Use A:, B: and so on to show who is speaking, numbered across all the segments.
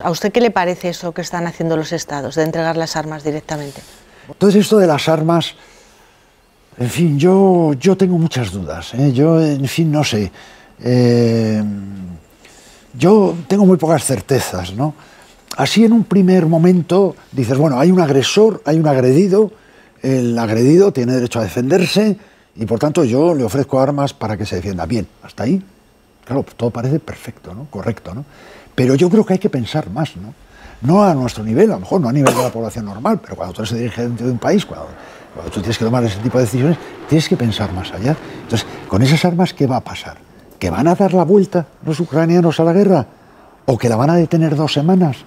A: ¿A usted qué le parece eso que están haciendo los estados, de entregar las armas directamente?
B: Entonces esto de las armas, en fin, yo, yo tengo muchas dudas. ¿eh? Yo, en fin, no sé. Eh, yo tengo muy pocas certezas, ¿no? Así en un primer momento dices, bueno, hay un agresor, hay un agredido, el agredido tiene derecho a defenderse y por tanto yo le ofrezco armas para que se defienda. Bien, hasta ahí, claro, todo parece perfecto, ¿no? Correcto, ¿no? Pero yo creo que hay que pensar más, ¿no? No a nuestro nivel, a lo mejor no a nivel de la población normal, pero cuando tú eres dirigente de un país, cuando, cuando tú tienes que tomar ese tipo de decisiones, tienes que pensar más allá. Entonces, con esas armas, ¿qué va a pasar? ¿Que van a dar la vuelta los ucranianos a la guerra? ¿O que la van a detener dos semanas?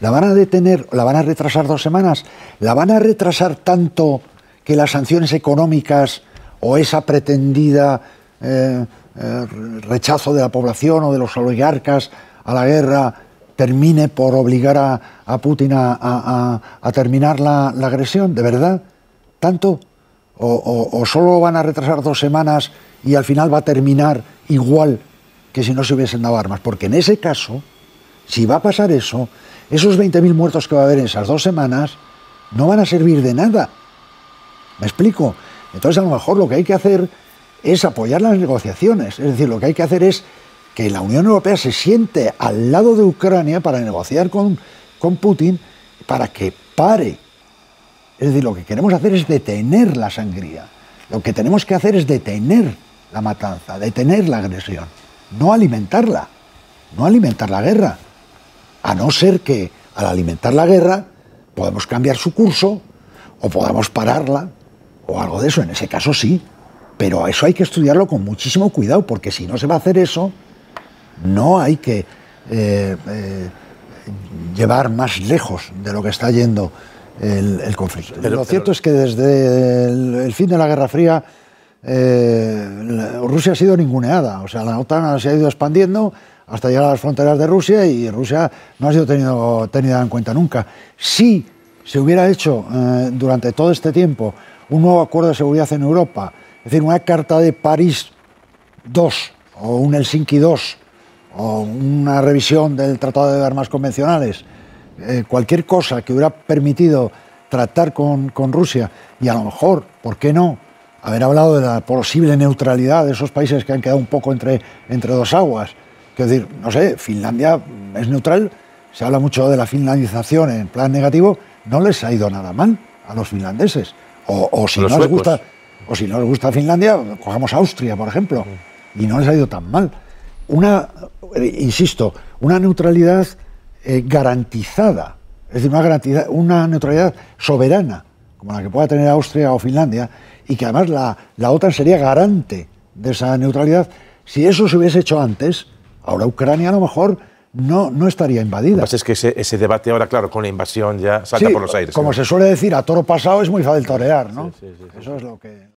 B: ¿La van a detener, la van a retrasar dos semanas? ¿La van a retrasar tanto que las sanciones económicas o esa pretendida eh, eh, rechazo de la población o de los oligarcas a la guerra termine por obligar a, Putin a, terminar la, agresión? ¿De verdad? ¿Tanto? O, solo van a retrasar dos semanas y al final va a terminar igual que si no se hubiesen dado armas? Porque en ese caso, si va a pasar eso, esos 20.000 muertos que va a haber en esas dos semanas no van a servir de nada. ¿Me explico? Entonces a lo mejor lo que hay que hacer es apoyar las negociaciones. Es decir, lo que hay que hacer es que la Unión Europea se siente al lado de Ucrania para negociar con, con Putin para que pare. Es decir, lo que queremos hacer es detener la sangría. Lo que tenemos que hacer es detener la matanza, detener la agresión, no alimentarla, no alimentar la guerra. A no ser que al alimentar la guerra podemos cambiar su curso o podamos pararla o algo de eso. En ese caso sí. Pero eso hay que estudiarlo con muchísimo cuidado porque si no se va a hacer eso, no hay que eh, eh, llevar más lejos de lo que está yendo el, conflicto. lo cierto es que desde el, fin de la Guerra Fría eh, Rusia ha sido ninguneada, o sea, la OTAN se ha ido expandiendo hasta llegar a las fronteras de Rusia y Rusia no ha sido tenido, tenida en cuenta nunca. Si se hubiera hecho durante todo este tiempo un nuevo acuerdo de seguridad en Europa, es decir, una Carta de París 2 o un Helsinki 2 o una revisión del Tratado de Armas Convencionales, eh, cualquier cosa que hubiera permitido tratar con, Rusia y a lo mejor, ¿por qué no?, haber hablado de la posible neutralidad de esos países que han quedado un poco entre, entre dos aguas. Es decir, no sé, Finlandia es neutral, se habla mucho de la finlandización en plan negativo, no les ha ido nada mal a los finlandeses. O, si, no les gusta, o si no les gusta Finlandia, cojamos Austria, por ejemplo, y no les ha ido tan mal. Una eh, insisto, una neutralidad eh, garantizada, es decir, una, una neutralidad soberana, como la que pueda tener Austria o Finlandia, y que además la, la OTAN sería garante de esa neutralidad. Si eso se hubiese hecho antes, ahora Ucrania a lo mejor no, no estaría invadida. Lo que
C: pasa es que ese, debate ahora, claro, con la invasión ya salta por los aires.
B: Como se suele decir, a toro pasado es muy fácil torear, ¿no? Eso es lo que...